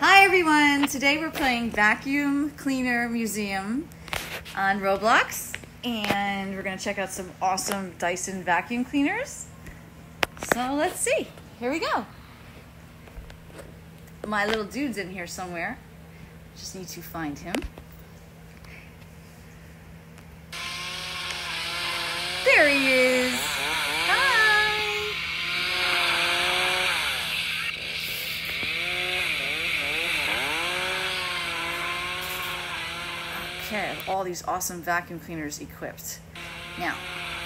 Hi everyone! Today we're playing Vacuum Cleaner Museum on Roblox and we're gonna check out some awesome Dyson vacuum cleaners. So let's see. Here we go. My little dude's in here somewhere. Just need to find him. There he is. Hi. Okay, all these awesome vacuum cleaners equipped. Now,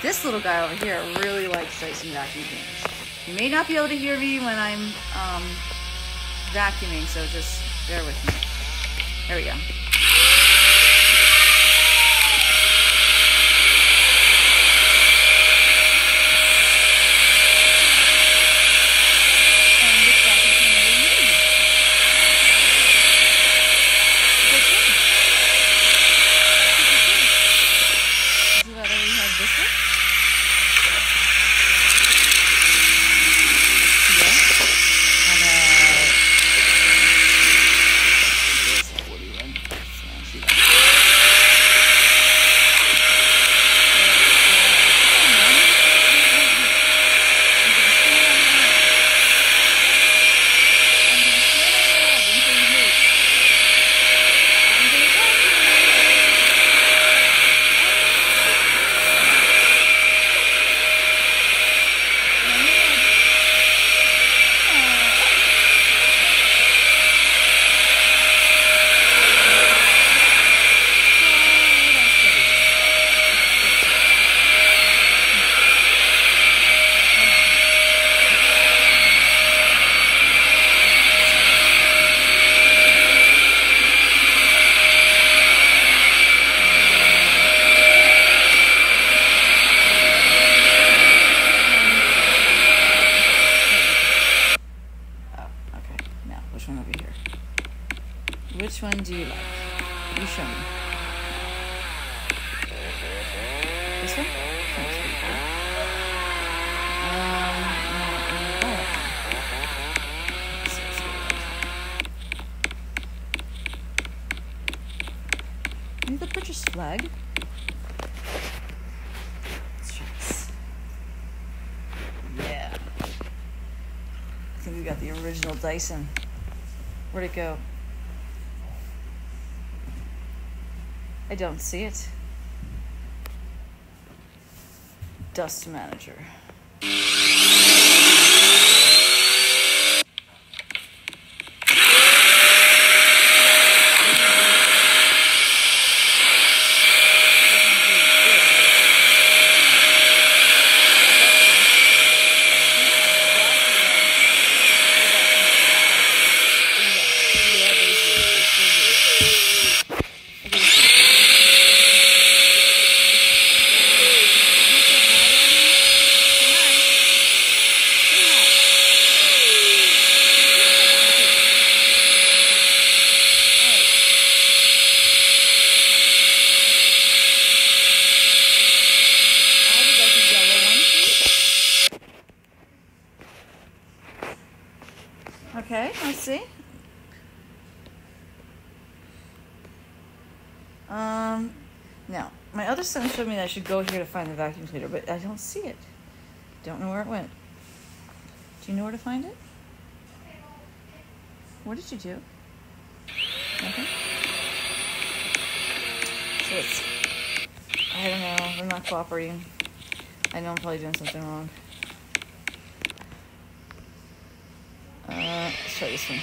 this little guy over here really likes Dyson vacuum cleaners. You may not be able to hear me when I'm um, vacuuming, so just bear with me. There we go. And which vacuum cleaner do you need? This one. Would you rather we have this one? Yeah. How about this woody one? Smashy that. Oh, okay. Now, which one over here? Which one do you like? You show me. This one? That's pretty cool. Um, no, no. This is good. Need the purchase flag. Yeah. I think we got the original Dyson. Where'd it go? I don't see it. Dust Manager. Okay, let's see. Um, now, my other son showed me that I should go here to find the vacuum cleaner, but I don't see it. Don't know where it went. Do you know where to find it? What did you do? Nothing? So let's. I don't know. I'm not cooperating. I know I'm probably doing something wrong. Let's try this one.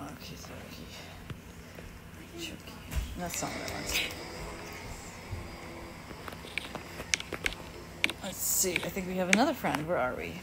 Okay, okay. That's not what I want. Let's see. I think we have another friend. Where are we?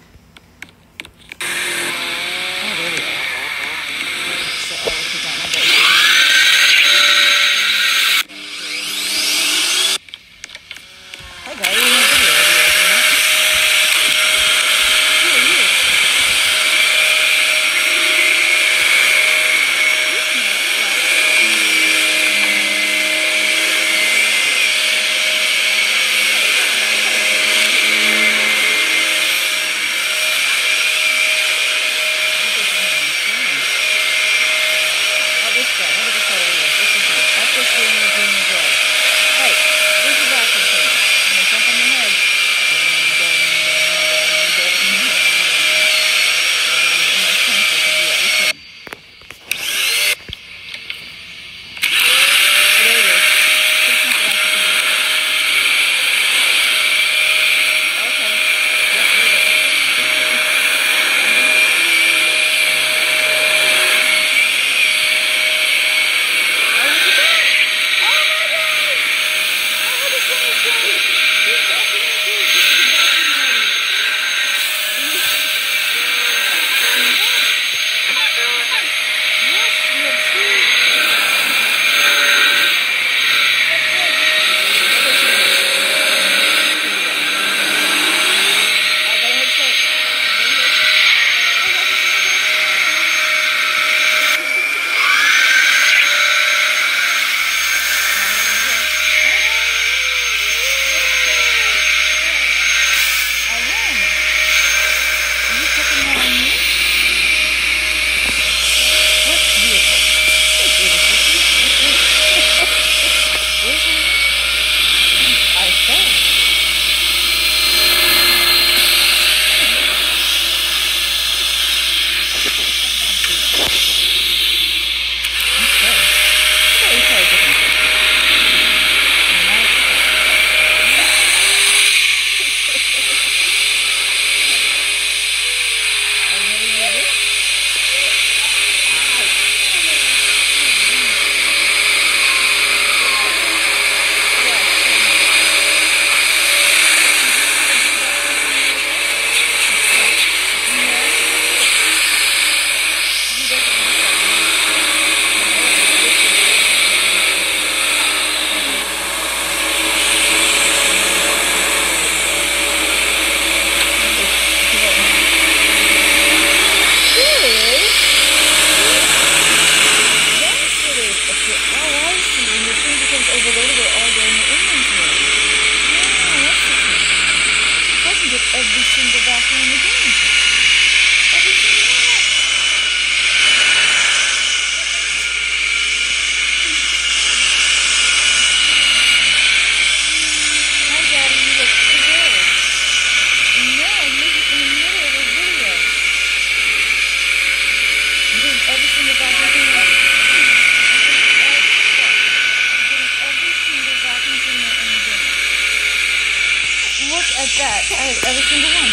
At that. Every single one.